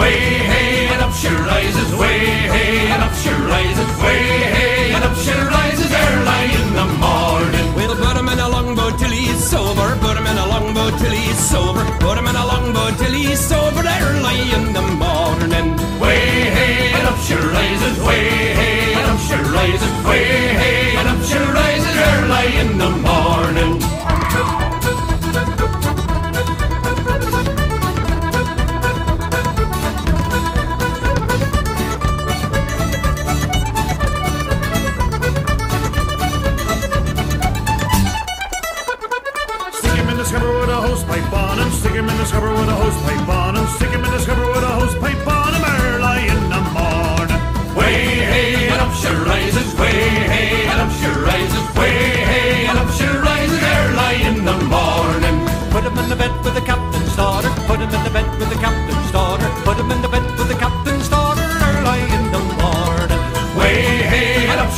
Way hey and up she rises, way hey and up she rises, way hey and up she rises early in the morning. We'll put him in a longboat till he's sober. Put him in a longboat till he's sober. Put him in a longboat till he's sober early in the morning. Way hey and up she rises, way hey and up she rises, way hey and up she rises early in the morning.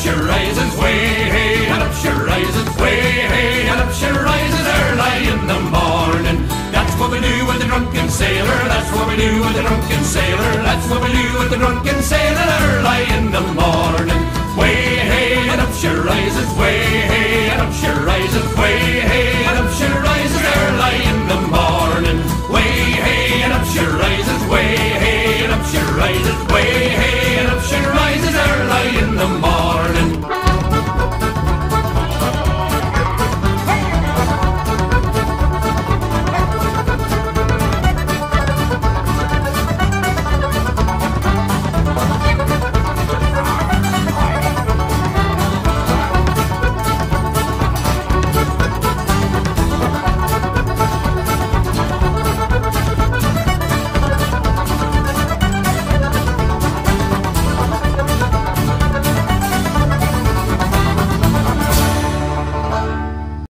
She rises, way hey and up she rises, way hey and up she rises early in the morning. That's what we do with the drunken sailor. That's what we do with the drunken sailor. That's what we do with the drunken sailor early in the morning.